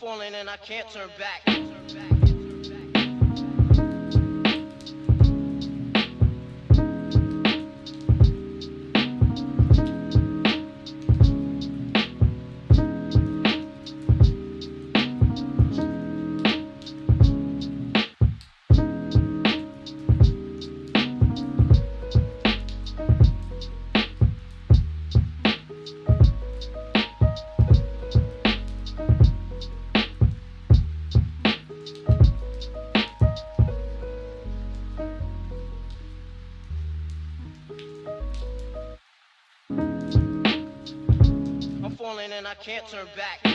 falling and I can't turn back. cancer back.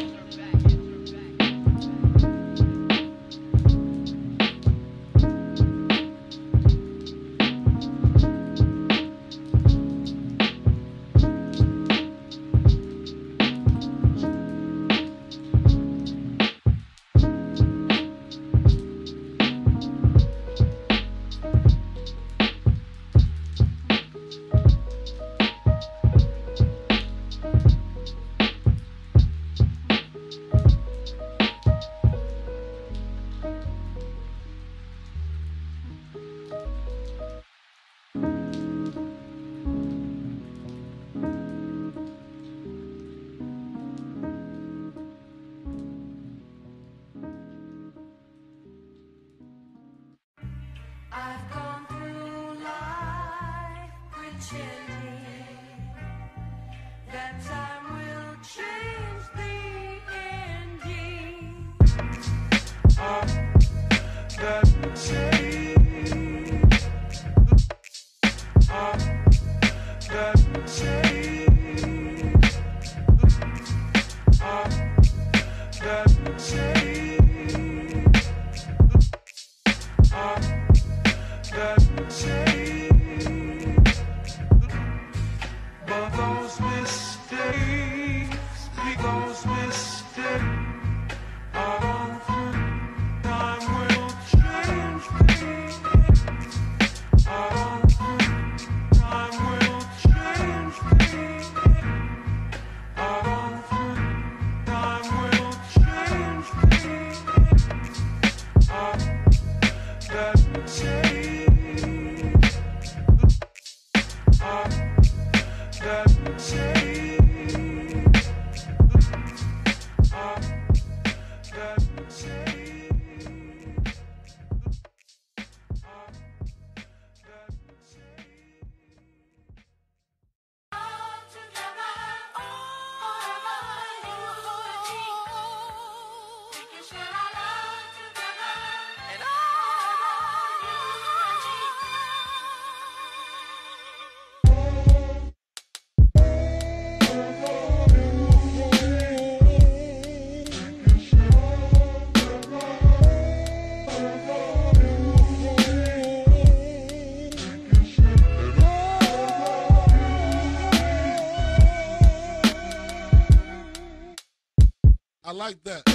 like that.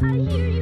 I hear you.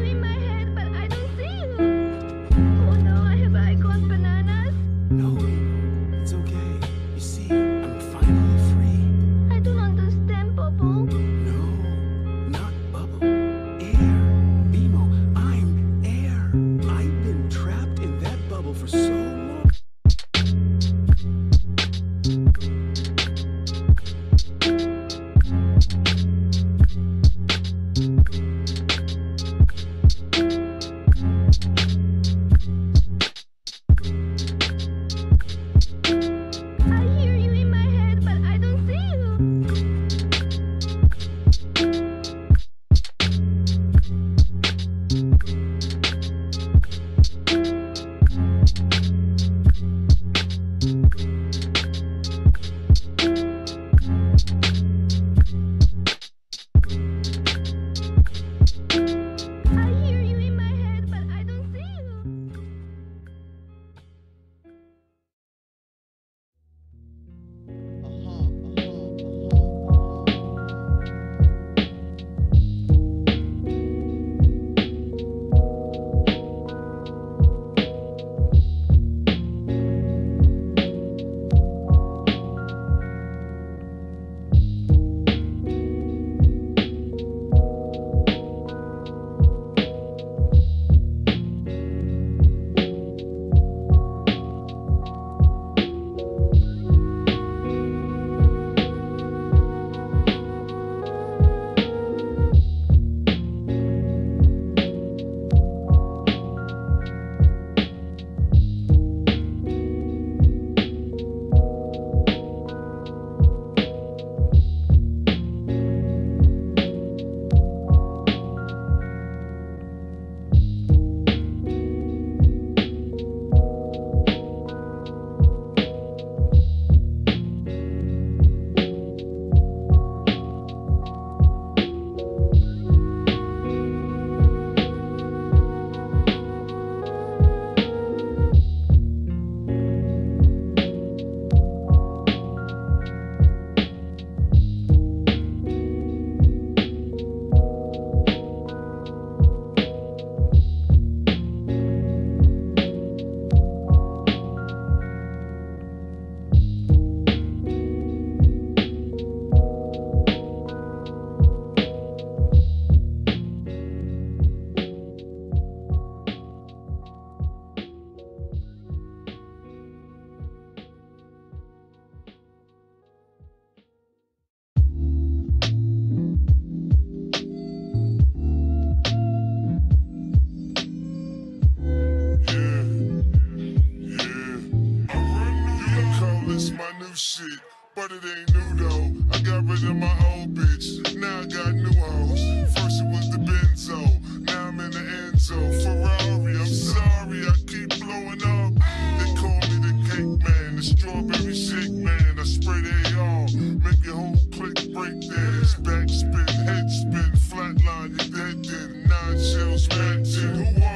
Ain't new though. I got rid of my old bitch. Now I got new hoes. First it was the Benzo. Now I'm in the Enzo. Ferrari, I'm sorry. I keep blowing up. They call me the cake man. The strawberry shake man. I spray they all. Make your whole click break dance. Backspin, head spin, flatline. You dead then. Nine shells, matching. Who want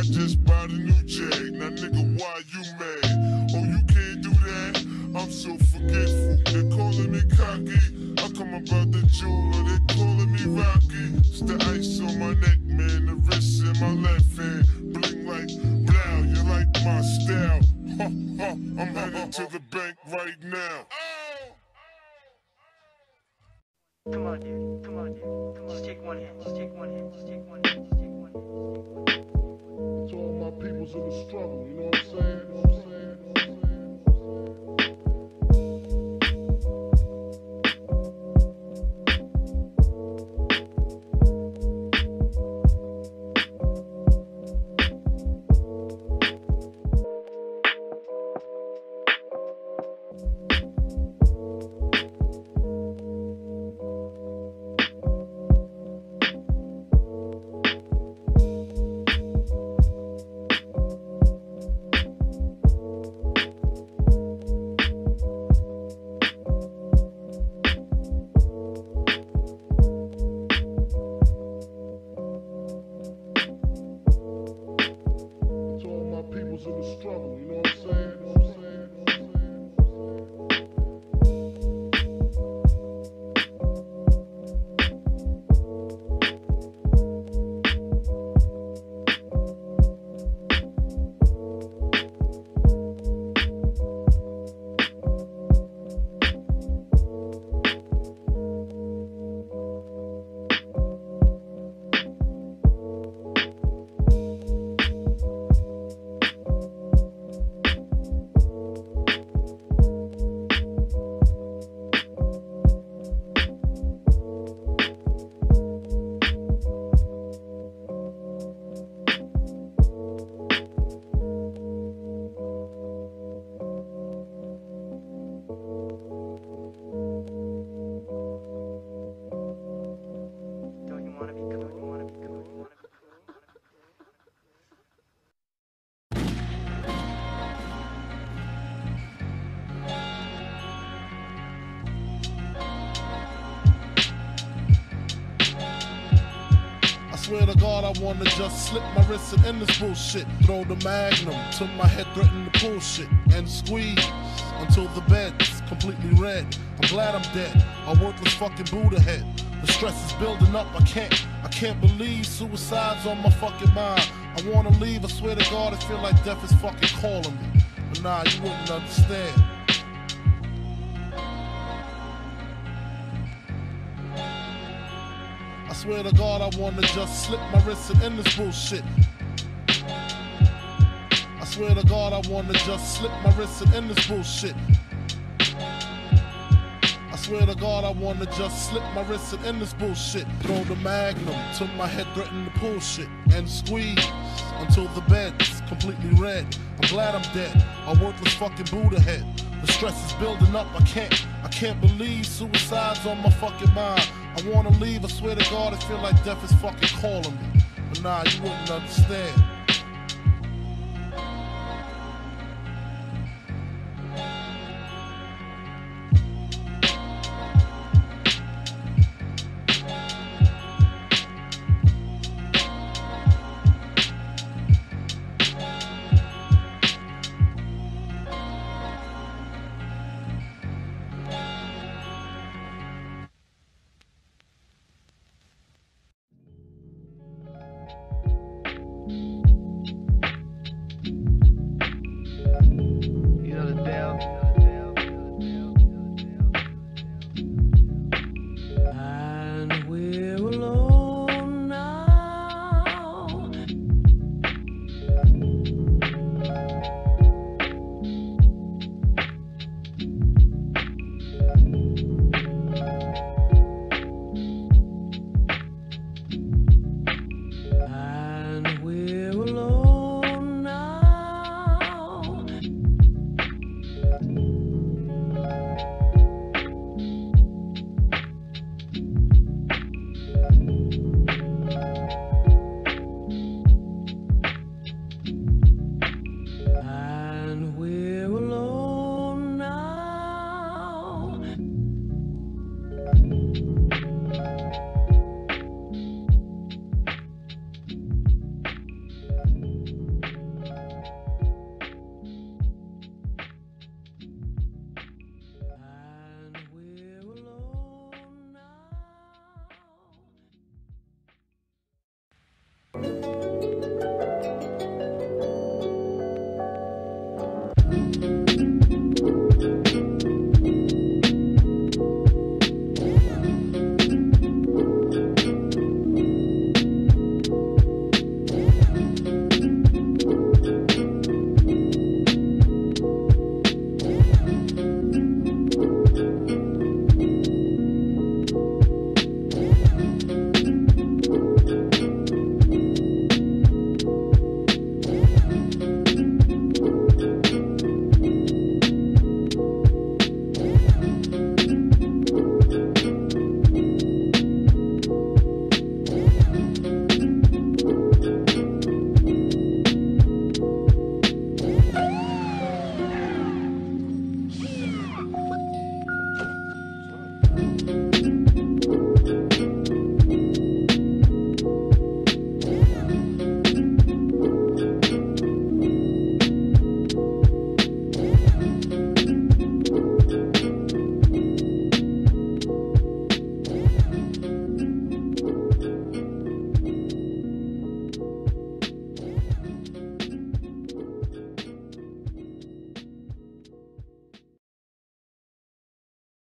I just bought a new Jag. Now nigga, why you mad? Oh, you can't do that? I'm so forgetful. They're calling me cocky. I come about the jeweler. They're calling me Rocky. It's the ice on my neck, man. The wrist in my left hand. Bling like blow. You like my style? Ha ha. I'm headed to the bank right now. Come on, dude. Come on, dude. Just take one hit. Just take one my the struggle, you know what I'm saying? Swear to God, I wanna just slip my wrist and end this bullshit. Throw the magnum till my head threaten to pull shit and squeeze until the bed's completely red. I'm glad I'm dead. A worthless fucking Buddha head. The stress is building up. I can't, I can't believe suicide's on my fucking mind. I wanna leave. I swear to God, I feel like death is fucking calling me. But nah, you wouldn't understand. Swear to God, I wanna just slip my wrist and end this bullshit. I swear to God, I wanna just slip my wrist and end this bullshit. I swear to God, I wanna just slip my wrist and end this bullshit. Throw the magnum till my head threaten to pull shit and squeeze until the bed's completely red. I'm glad I'm dead. A worthless fucking Buddha head. The stress is building up. I can't, I can't believe suicide's on my fucking mind. I wanna leave. I swear to God, I feel like death is fucking calling me. But nah, you wouldn't understand.